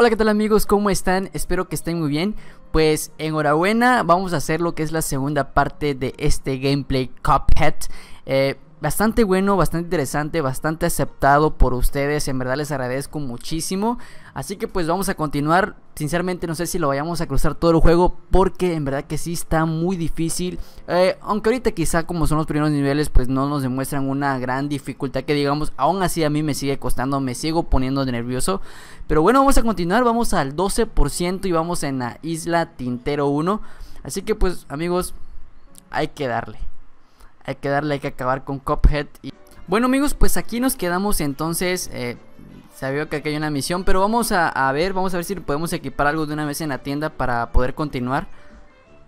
Hola, ¿qué tal amigos? ¿Cómo están? Espero que estén muy bien. Pues enhorabuena, vamos a hacer lo que es la segunda parte de este gameplay Cuphead. Eh, bastante bueno, bastante interesante, bastante aceptado por ustedes. En verdad les agradezco muchísimo. Así que pues vamos a continuar. Sinceramente no sé si lo vayamos a cruzar todo el juego porque en verdad que sí está muy difícil. Eh, aunque ahorita quizá como son los primeros niveles pues no nos demuestran una gran dificultad que digamos. Aún así a mí me sigue costando, me sigo poniendo nervioso. Pero bueno, vamos a continuar. Vamos al 12% y vamos en la isla Tintero 1. Así que pues amigos, hay que darle hay que darle, hay que acabar con Cuphead. Y... Bueno amigos, pues aquí nos quedamos entonces. Eh, sabía que aquí hay una misión, pero vamos a, ver, vamos a ver si podemos equipar algo de una vez en la tienda para poder continuar.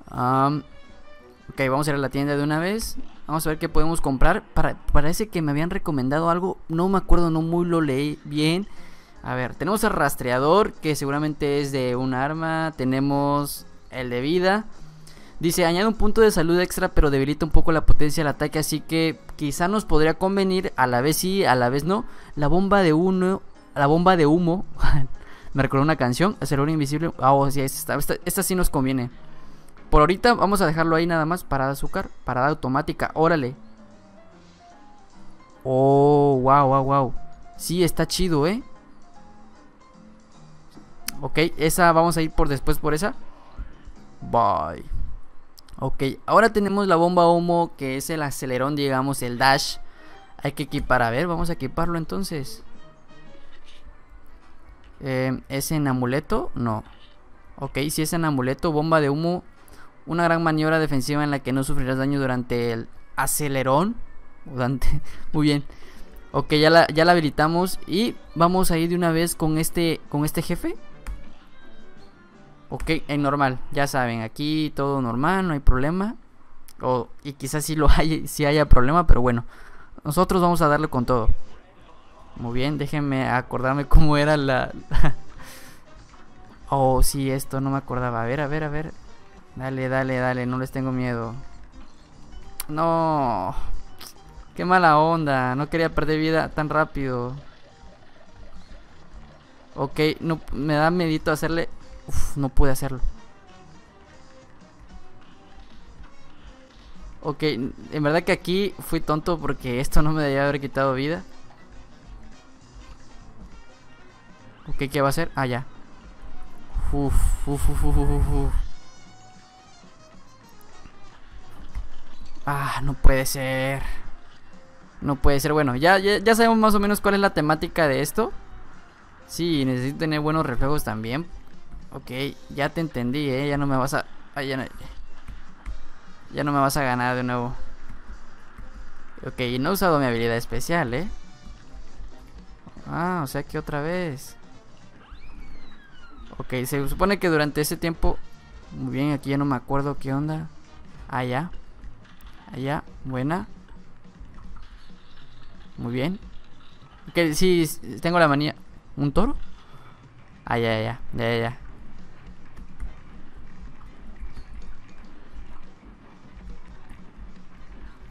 ok, vamos a ir a la tienda de una vez. Vamos a ver qué podemos comprar. Para, parece que me habían recomendado algo, no me acuerdo, no muy lo leí bien. A ver, tenemos el rastreador, que seguramente es de un arma. Tenemos el de vida. Dice, añade un punto de salud extra pero debilita un poco la potencia del ataque, así que quizá nos podría convenir, a la vez sí, a la vez no, la bomba de humo, la bomba de humo, me recordó una canción, acelerador invisible, ah, oh, sí, esta, esta, sí nos conviene. Por ahorita vamos a dejarlo ahí nada más, parada azúcar, parada automática, órale. Oh, wow, wow, wow. Sí, está chido, ¿eh? Ok, esa vamos a ir por después por esa. Bye. Ok, ahora tenemos la bomba humo que es el acelerón, digamos, el dash. Hay que equipar, a ver, vamos a equiparlo entonces. Eh, ¿Es en amuleto? No. Ok, si es en amuleto, bomba de humo. Una gran maniobra defensiva en la que no sufrirás daño durante el acelerón. Muy bien. Ok, ya la, ya la habilitamos. Y vamos a ir de una vez con este, con este jefe. Ok, en normal, ya saben, aquí todo normal, no hay problema. O, y quizás sí lo hay, sí haya problema, pero bueno. Nosotros vamos a darle con todo. Muy bien, déjenme acordarme cómo era la... oh, sí, esto no me acordaba. A ver, a ver, a ver. Dale, dale, dale, no les tengo miedo. No. Qué mala onda, no quería perder vida tan rápido. Ok, no, me da medito hacerle No pude hacerlo. Ok, en verdad que aquí fui tonto porque esto no me debería haber quitado vida. Ok, ¿qué va a hacer? Ah, ya. Uf, uf, uf, uf, Ah, no puede ser. No puede ser. Bueno, ya, ya, ya sabemos más o menos cuál es la temática de esto. Sí, necesito tener buenos reflejos también. Ok, ya te entendí, ¿eh? Ya no me vas a... ya, no... ya no me vas a ganar de nuevo. Ok, no he usado mi habilidad especial, ¿eh? Ah, o sea que otra vez. Ok, se supone que durante ese tiempo... Muy bien, aquí ya no me acuerdo qué onda. Allá. Allá, buena. Muy bien. Ok, sí, tengo la manía. ¿Un toro? Ah, ya, ya, ya, ya.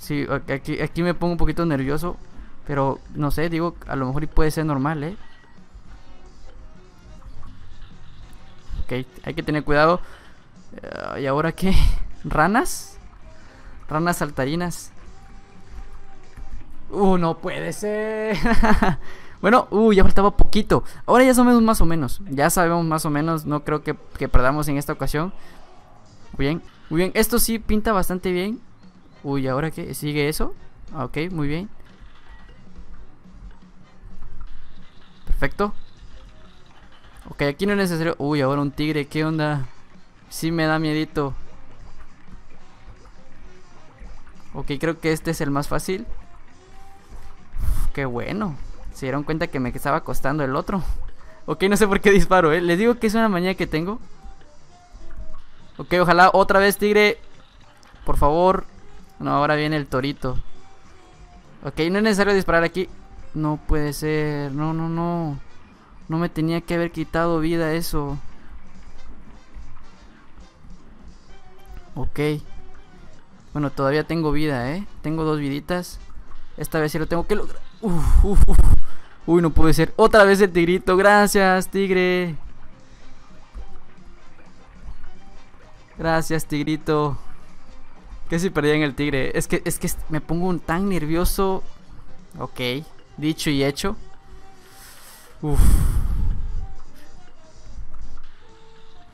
Sí, aquí, aquí me pongo un poquito nervioso. Pero no sé, digo, a lo mejor puede ser normal, ¿eh? Ok, hay que tener cuidado. Eh, ¿Y ahora qué? ¿Ranas? Ranas saltarinas. Uh, no puede ser. bueno, uh, ya faltaba poquito. Ahora ya sabemos más o menos. Ya sabemos más o menos. No creo que, que perdamos en esta ocasión. Muy bien, muy bien. Esto sí pinta bastante bien. Uy, ¿ahora qué? ¿Sigue eso? Ah, ok, muy bien. Perfecto. Ok, aquí no es necesario... Uy, ahora un tigre, ¿qué onda? Sí me da miedito. Ok, creo que este es el más fácil. qué bueno. Se dieron cuenta que me estaba costando el otro. Ok, no sé por qué disparo, ¿eh? Les digo que es una mañana que tengo. Ok, ojalá otra vez, tigre. Por favor. No, ahora viene el torito. Ok, no es necesario disparar aquí. No puede ser. No, no, no. No me tenía que haber quitado vida eso. Ok. Bueno, todavía tengo vida, ¿eh? Tengo dos viditas. Esta vez sí lo tengo que lograr. Uf, uf, uf. Uy, no puede ser. Otra vez el tigrito. Gracias, tigre. Gracias, tigrito. Que si perdía en el tigre. Es que, es que me pongo un tan nervioso. Ok, dicho y hecho. Uf.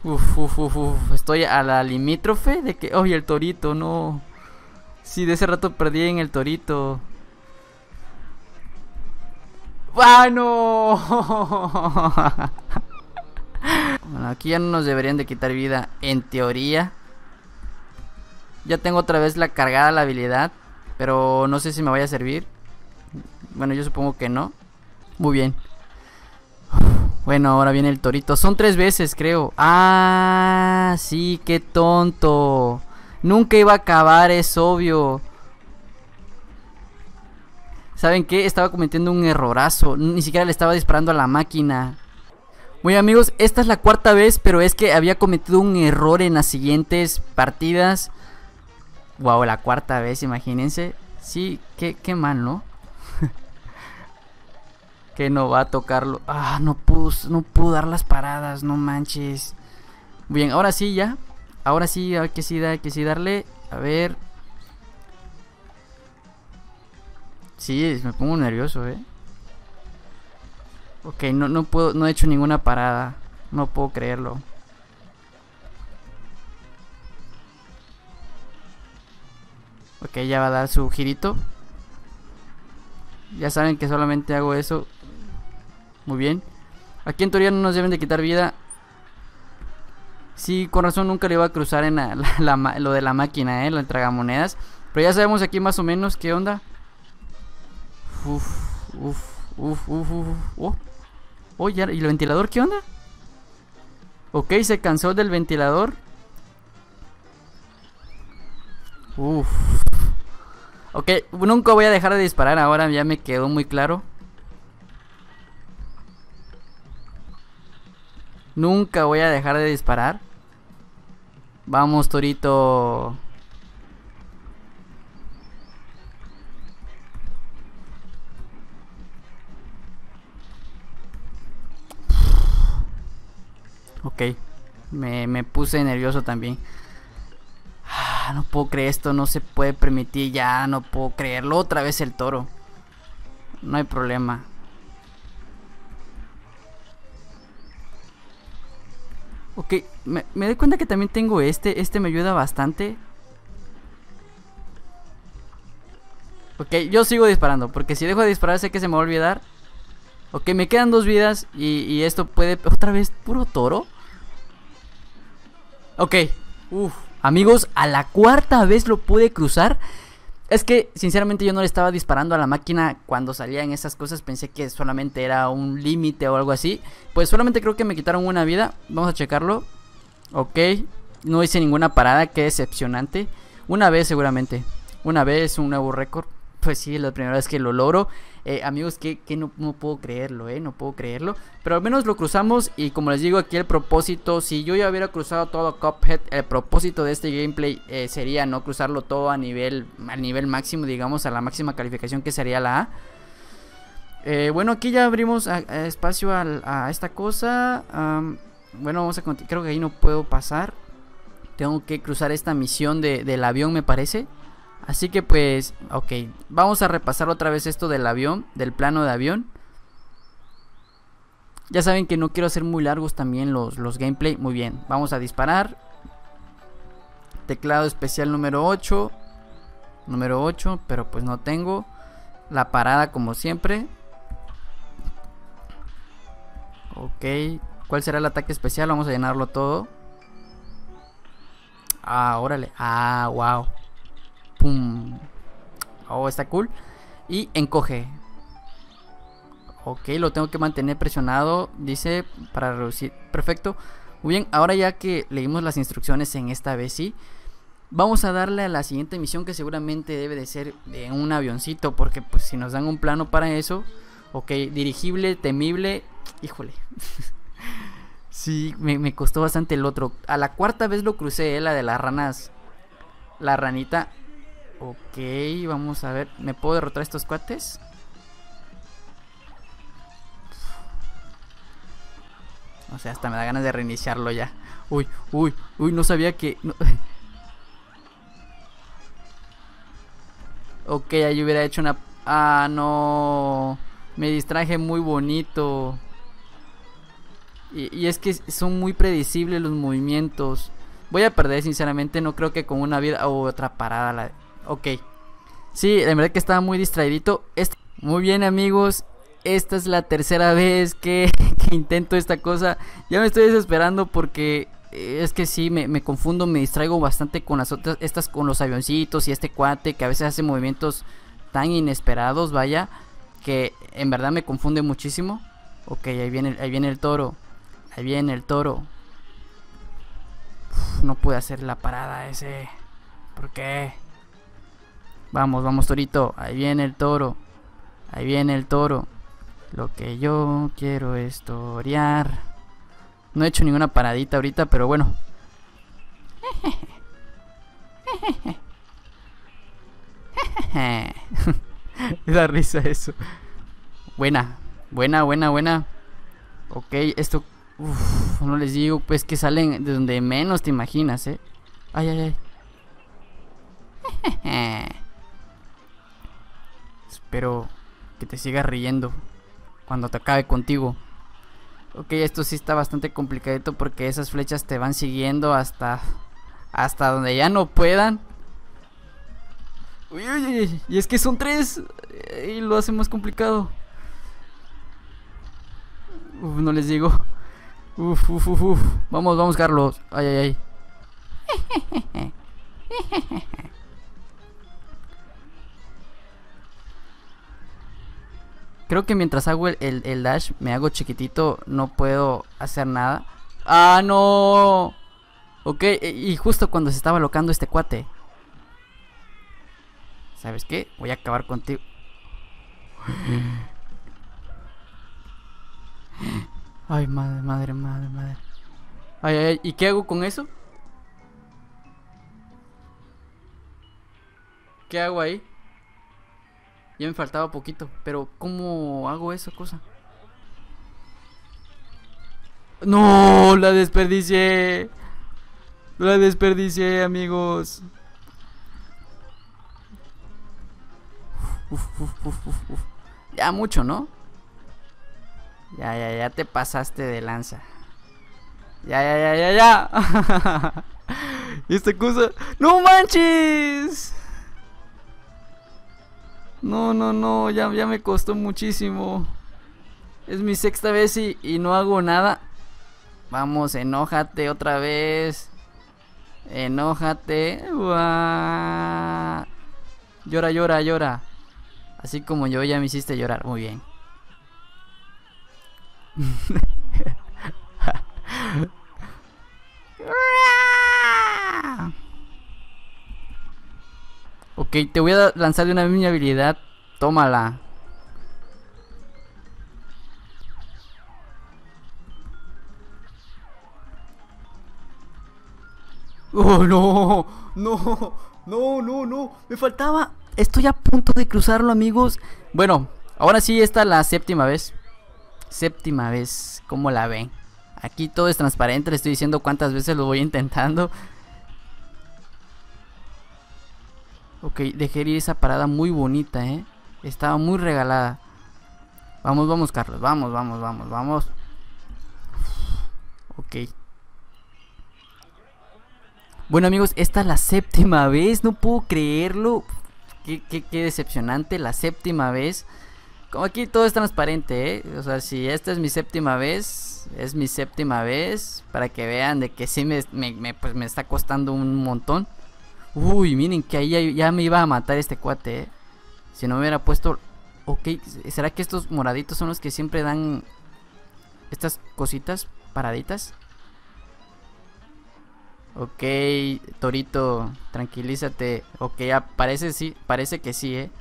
Uf, uf, uf, uf. Estoy a la limítrofe de que. Oye, el torito, no. Sí, de ese rato perdí en el torito. ¡Ah, no! bueno, aquí ya no nos deberían de quitar vida, en teoría. Ya tengo otra vez la cargada la habilidad, pero no sé si me vaya a servir. Bueno, yo supongo que no. Muy bien. Bueno, ahora viene el torito. Son tres veces, creo. Ah, sí, qué tonto. Nunca iba a acabar, es obvio. ¿Saben qué? Estaba cometiendo un errorazo. Ni siquiera le estaba disparando a la máquina. Muy amigos, esta es la cuarta vez, pero es que había cometido un error en las siguientes partidas. Wow, la cuarta vez, imagínense. Sí, qué, qué mal, ¿no? que no va a tocarlo. Ah, no pudo, no pudo dar las paradas, no manches. Bien, ahora sí ya. Ahora sí, hay que sí, hay que sí darle. A ver. Sí, me pongo nervioso, eh. Ok, no, no puedo, no he hecho ninguna parada. No puedo creerlo. Ok, ya va a dar su girito. Ya saben que solamente hago eso muy bien. Aquí en teoría no nos deben de quitar vida. Sí, con razón nunca le iba a cruzar en lo de la máquina, ¿eh? Lo entrega monedas. Pero ya sabemos aquí más o menos qué onda. Uf, uf, uf, uf, uf. Oh, oh ¿y el ventilador qué onda? Ok, se cansó del ventilador. Uf. Ok, nunca voy a dejar de disparar ahora, ya me quedó muy claro. Nunca voy a dejar de disparar. Vamos, Torito. Ok. Me, me puse nervioso también. No puedo creer esto, no se puede permitir ya, no puedo creerlo. Otra vez el toro. No hay problema. Ok, me, doy cuenta que también tengo este. Este me ayuda bastante. Ok, yo sigo disparando. Porque si dejo de disparar sé que se me va a olvidar. Ok, me quedan dos vidas. Y, y esto puede... ¿Otra vez puro toro? Ok. Uf. Amigos, a la cuarta vez lo pude cruzar. Es que, sinceramente, yo no le estaba disparando a la máquina cuando salían esas cosas. Pensé que solamente era un límite o algo así. Pues solamente creo que me quitaron una vida. Vamos a checarlo. Ok. No hice ninguna parada. Qué decepcionante. Una vez seguramente. Una vez, un nuevo récord pues sí, la primera vez que lo logro. Eh, amigos, que, no, puedo creerlo, ¿eh? No puedo creerlo. Pero al menos lo cruzamos y como les digo aquí el propósito, si yo ya hubiera cruzado todo Cuphead, el propósito de este gameplay eh, sería no cruzarlo todo a nivel, al nivel máximo, digamos, a la máxima calificación que sería la A. Eh, bueno, aquí ya abrimos espacio a, esta cosa. bueno, vamos a Creo que ahí no puedo pasar. Tengo que cruzar esta misión del avión, me parece. Así que pues, ok, vamos a repasar otra vez esto del avión, del plano de avión. Ya saben que no quiero hacer muy largos también los, los gameplay. Muy bien, vamos a disparar. Teclado especial número 8. Número 8, pero pues no tengo. La parada como siempre. Ok, ¿cuál será el ataque especial? Vamos a llenarlo todo. Ah, órale. Ah, wow. Oh, está cool. Y encoge. Ok, lo tengo que mantener presionado. Dice para reducir. Perfecto. Muy bien, ahora ya que leímos las instrucciones en esta vez, sí. Vamos a darle a la siguiente misión que seguramente debe de ser de un avioncito. Porque pues si nos dan un plano para eso. Ok, dirigible, temible. Híjole. sí, me, costó bastante el otro. A la cuarta vez lo crucé, eh, la de las ranas. La ranita. Ok, vamos a ver. ¿Me puedo derrotar estos cuates? O sea, hasta me da ganas de reiniciarlo ya. Uy, uy, uy, no sabía que... Ok, ahí hubiera hecho una... Ah, no. Me distraje muy bonito. Y, es que son muy predecibles los movimientos. Voy a perder, sinceramente. No creo que con una vida o otra parada. La... Ok. Sí, la verdad que estaba muy distraidito. Este... Muy bien, amigos. Esta es la tercera vez que, intento esta cosa. Ya me estoy desesperando porque es que sí, me, confundo, me distraigo bastante con las otras, estas con los avioncitos y este cuate que a veces hace movimientos tan inesperados, vaya, que en verdad me confunde muchísimo. Ok, ahí viene, ahí viene el toro, ahí viene el toro. no pude hacer la parada ese, ¿por qué? Vamos, vamos torito, ahí viene el toro, ahí viene el toro. Lo que yo quiero es torear. No he hecho ninguna paradita ahorita, pero bueno. da risa eso. Buena, buena, buena, buena. Ok, esto... Uf, no les digo, pues que salen de donde menos te imaginas, ¿eh? Ay, ay, ay. Espero que te sigas riendo cuando te acabe contigo. Ok, esto sí está bastante complicadito porque esas flechas te van siguiendo hasta hasta donde ya no puedan. Uy, uy, uy, y es que son tres y lo hace más complicado. Uf, no les digo. Uf, uf, uf, uf. Vamos, vamos, Carlos. Ay, ay, ay. Creo que mientras hago el, dash, me hago chiquitito, no puedo hacer nada. ¡Ah, no! Ok, e, y justo cuando se estaba locando este cuate. ¿Sabes qué? Voy a acabar contigo. Ay, madre, madre, madre, madre. Ay, ay, ¿y qué hago con eso? ¿Qué hago ahí? Ya me faltaba poquito. Pero, ¿cómo hago esa cosa? No, la desperdicié. La desperdicié, amigos. ya mucho, ¿no? Ya, ya, ya te pasaste de lanza. Ya, ya, ya, ya, ya. Esta cosa. ¡No manches! No, no, no, ya, ya me costó muchísimo. Es mi sexta vez y, no hago nada. Vamos, enójate otra vez. Enójate. Llora, llora, llora. Así como yo ya me hiciste llorar. Muy bien. Ok, te voy a lanzar de una misma habilidad. Tómala. Oh, no, no, no, no, no. Me faltaba. Estoy a punto de cruzarlo, amigos. Bueno, ahora sí, esta es la séptima vez. Séptima vez. ¿Cómo la ven? Aquí todo es transparente. Le estoy diciendo cuántas veces lo voy intentando. Ok, dejé ir esa parada muy bonita, ¿eh? Estaba muy regalada. Vamos, vamos, Carlos. Vamos, vamos, vamos, vamos. Ok. Bueno, amigos, esta es la séptima vez. No puedo creerlo. Qué, qué, decepcionante. La séptima vez. Como aquí todo es transparente, ¿eh? O sea, si esta es mi séptima vez, es mi séptima vez. Para que vean de que sí me, pues me está costando un montón. Uy, miren que ahí ya, me iba a matar este cuate, eh. Si no me hubiera puesto... Ok, ¿será que estos moraditos son los que siempre dan estas cositas paraditas? Ok, Torito, tranquilízate. Ok, parece, sí, parece que sí, eh.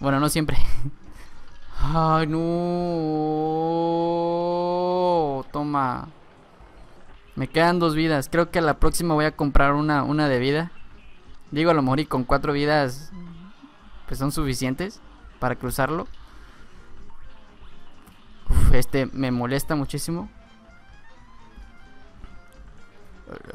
Bueno, no siempre. Ay, no. Me quedan dos vidas. Creo que a la próxima voy a comprar una, una de vida. Digo, a lo mejor y con cuatro vidas pues son suficientes para cruzarlo. este me molesta muchísimo.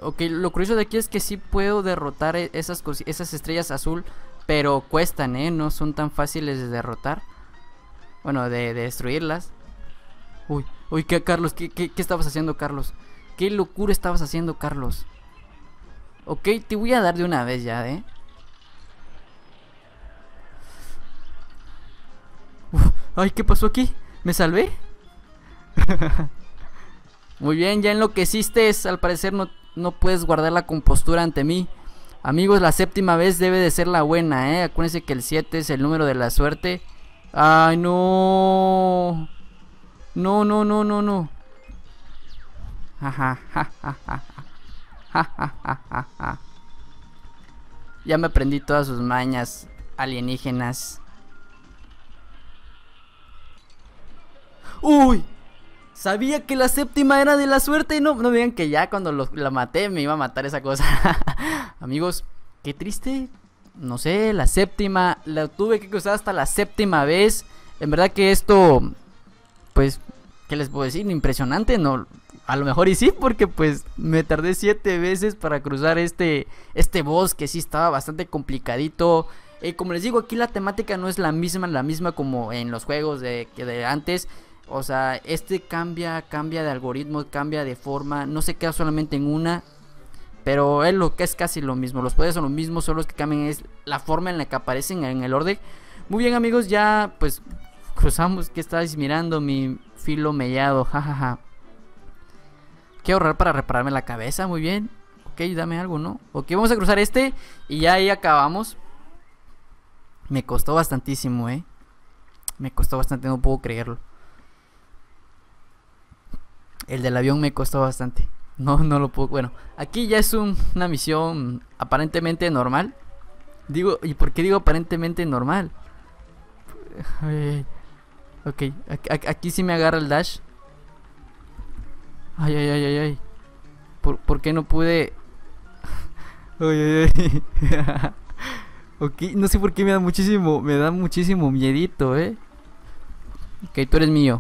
Ok, lo curioso de aquí es que sí puedo derrotar e, esas, esas estrellas azul, pero cuestan, ¿eh? No son tan fáciles de derrotar. Bueno, de, destruirlas. Uy, uy, ¿qué, Carlos? ¿Qué, ¿Qué, qué, estabas haciendo, Carlos? ¿Qué locura estabas haciendo, Carlos? Ok, te voy a dar de una vez ya, ¿eh? ay, ¿qué pasó aquí? ¿Me salvé? Muy bien, ya enloqueciste. Al parecer no, no puedes guardar la compostura ante mí. Amigos, la séptima vez debe de ser la buena, ¿eh? Acuérdense que el 7 es el número de la suerte. ¡Ay, no! No, no, no, no, no. Ya me aprendí todas sus mañas alienígenas. ¡Uy! Sabía que la séptima era de la suerte y no, no digan que ya cuando la maté me iba a matar esa cosa. Amigos, qué triste. No sé, la séptima, la tuve que cruzar hasta la séptima vez. En verdad que esto, pues, ¿qué les puedo decir? Impresionante, ¿no? A lo mejor y sí, porque pues me tardé siete veces para cruzar este, este boss que sí estaba bastante complicadito. Eh, como les digo, aquí la temática no es la misma, la misma como en los juegos de, antes. O sea, este cambia, cambia de algoritmo, cambia de forma, no se queda solamente en una, pero es lo que es casi lo mismo. Los poderes son lo mismo, solo los que cambian es la forma en la que aparecen en el orden. Muy bien, amigos, ya pues cruzamos. ¿Qué estáis mirando? Mi filo mellado, jajaja. Quiero ahorrar para repararme la cabeza, muy bien. Ok, dame algo, ¿no? Ok, vamos a cruzar este y ya ahí acabamos. Me costó bastantísimo, ¿eh? Me costó bastante, no puedo creerlo. El del avión me costó bastante. No, no lo puedo. Bueno, aquí ya es una misión aparentemente normal. Digo, ¿y por qué digo aparentemente normal? Ok, aquí, sí me agarra el dash. Ay, ay, ay, ay, ay. ¿Por, qué no pude? ay, ay, ay. ok, no sé por qué me da muchísimo, me da muchísimo miedito, eh. Ok, tú eres mío.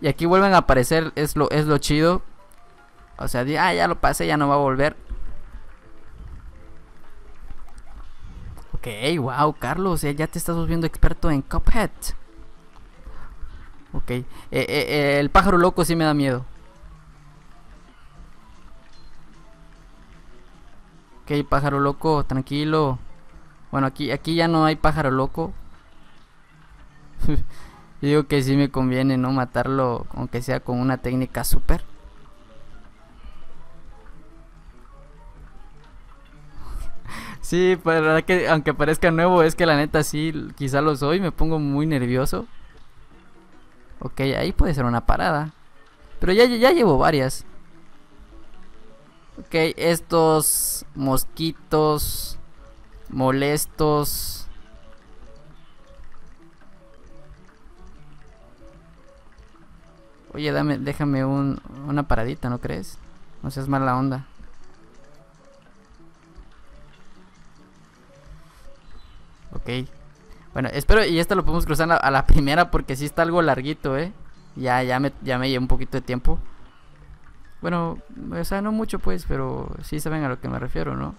Y aquí vuelven a aparecer, es lo, es lo chido. O sea, ah, ya lo pasé, ya no va a volver. Ok, wow, Carlos, eh, ya te estás volviendo experto en Cuphead. Ok, eh, eh, el pájaro loco sí me da miedo. Ok, pájaro loco, tranquilo. Bueno, aquí, aquí ya no hay pájaro loco. Digo que sí me conviene, ¿no? Matarlo, aunque sea con una técnica súper. sí, pues verdad que aunque parezca nuevo, es que la neta sí, quizá lo soy, me pongo muy nervioso. Ok, ahí puede ser una parada. Pero ya, ya llevo varias. Ok, estos mosquitos molestos Oye, dame, déjame un, una paradita, ¿no crees? No seas mala onda. Ok. Bueno, espero y esto lo podemos cruzar a la, primera porque sí está algo larguito, ¿eh? Ya, ya me, ya me llevo un poquito de tiempo. Bueno, o sea, no mucho pues, pero sí saben a lo que me refiero, ¿no?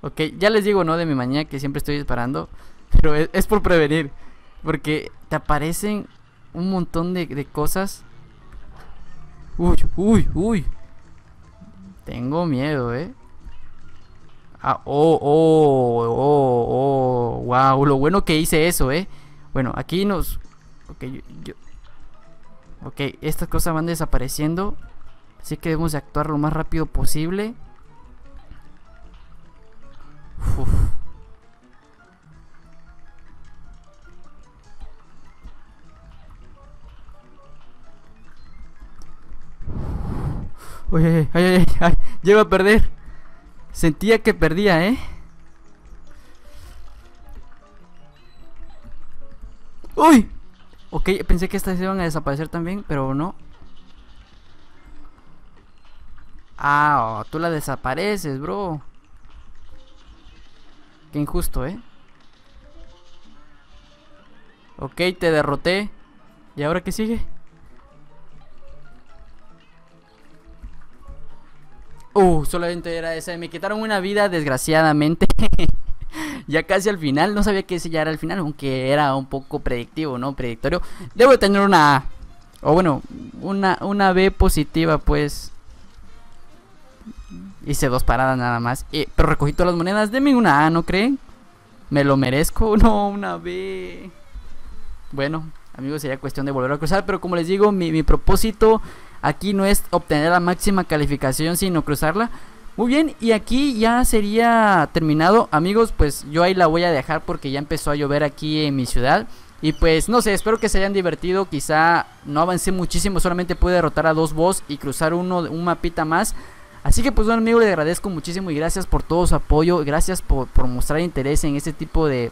Ok, ya les digo, ¿no? De mi mañana que siempre estoy disparando. Pero es por prevenir. Porque te aparecen un montón de, cosas. Uy, uy, uy. Tengo miedo, eh. Ah, oh, oh, oh, oh, wow, lo bueno que hice eso, eh. Bueno, aquí nos... Ok, yo, Ok, estas cosas van desapareciendo. Así que debemos de actuar lo más rápido posible. Uf. Uy, ay, ay, ay, ay, llego a perder. Sentía que perdía, ¿eh? ¡Uy! Ok, pensé que estas iban a desaparecer también, pero no. Ah, oh, tú la desapareces, bro. Qué injusto, ¿eh? Ok, te derroté. ¿Y ahora qué sigue? Uh, solamente era esa. Me quitaron una vida, desgraciadamente. ya casi al final. No sabía que ese ya era el final, aunque era un poco predictivo, ¿no? Predictorio. Debo tener una A. O bueno, una, una B positiva, pues. Hice dos paradas nada más. pero recogí todas las monedas. Deme una A, ¿no creen? ¿Me lo merezco? No, una B. Bueno, amigos, sería cuestión de volver a cruzar. Pero como les digo, mi, mi propósito aquí no es obtener la máxima calificación, sino cruzarla. Muy bien, y aquí ya sería terminado. Amigos, pues yo ahí la voy a dejar porque ya empezó a llover aquí en mi ciudad. Y pues no sé, espero que se hayan divertido. Quizá no avancé muchísimo, solamente pude derrotar a dos boss y cruzar uno, un mapita más. Así que pues bueno amigo, le agradezco muchísimo y gracias por todo su apoyo. Gracias por, por mostrar interés en este tipo de,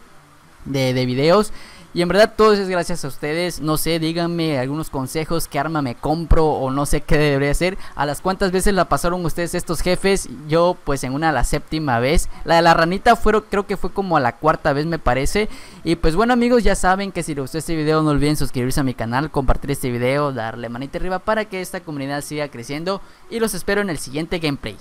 de, de videos. Y en verdad todo eso es gracias a ustedes. No sé, díganme algunos consejos, qué arma me compro o no sé qué debería hacer. A las cuantas veces la pasaron ustedes estos jefes. Yo pues en una a la séptima vez. La de la ranita fueron, creo que fue como a la cuarta vez me parece. Y pues bueno amigos, ya saben que si les gustó este video no olviden suscribirse a mi canal, compartir este video, darle manita arriba para que esta comunidad siga creciendo. Y los espero en el siguiente gameplay.